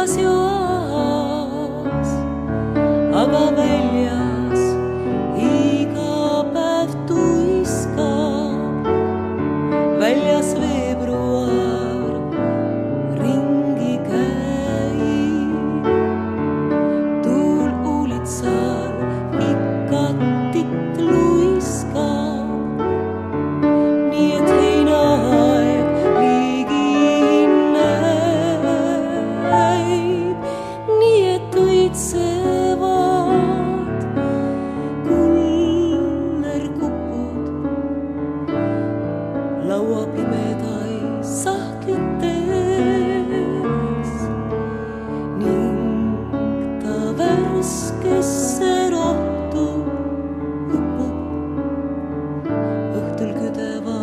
graciós a la только того,